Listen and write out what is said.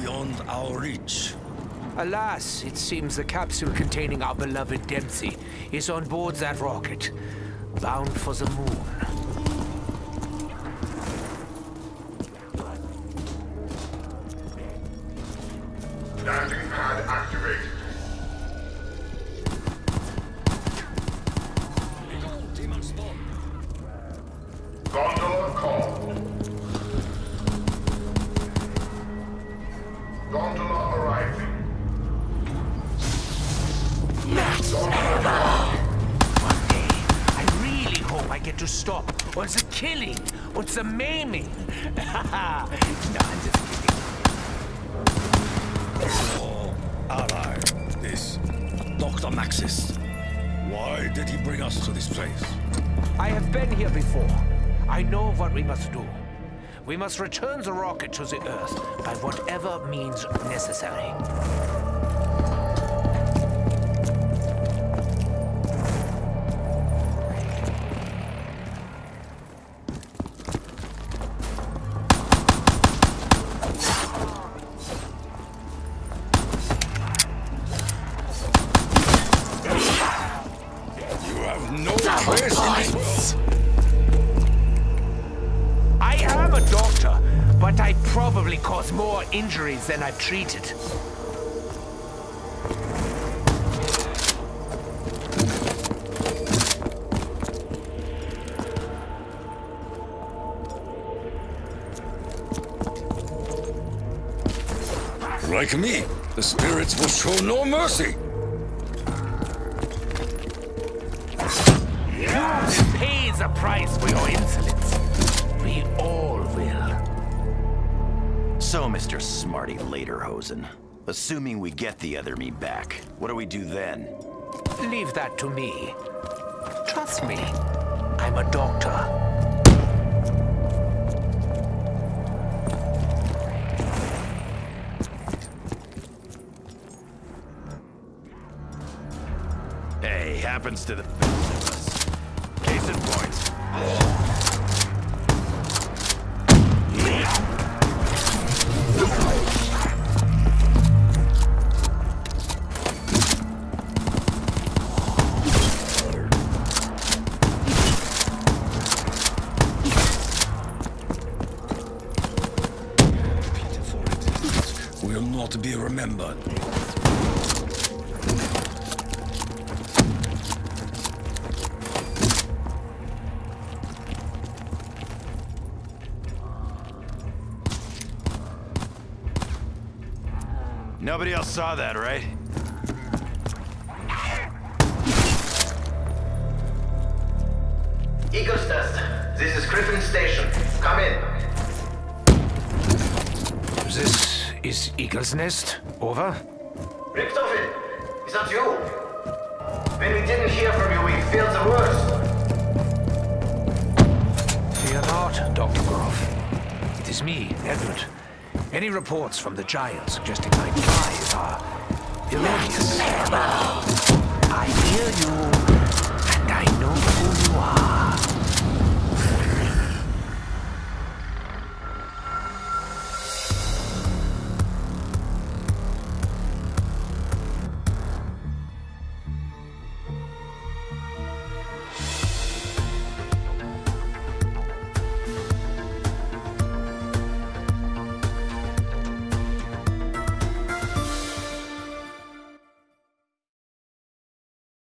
beyond our reach. Alas, it seems the capsule containing our beloved Dempsey is on board that rocket, bound for the moon. Landing pad activated. To stop all the killing, all the maiming. no, I'm just kidding. Your ally, this Dr. Maxis. Why did he bring us to this place? I have been here before. I know what we must do. We must return the rocket to the Earth by whatever means necessary. No this. I am a doctor, but I probably cause more injuries than I've treated. Like me, the spirits will show no mercy. Price for your insolence. We all will. So, Mr. Smarty Lederhosen, assuming we get the other me back, what do we do then? Leave that to me. Trust me, I'm a doctor. Hey, happens to the point. Will not be remembered. Nobody else saw that, right? Eagle's Nest. This is Griffin Station. Come in. This is Eagle's Nest. Over. Richtofen, is that you? When we didn't hear from you, we feared the worst. Fear not, Dr. Groph. It is me, Edward. Any reports from the Giant suggesting my spies are erroneous. I hear you, and I know who you are.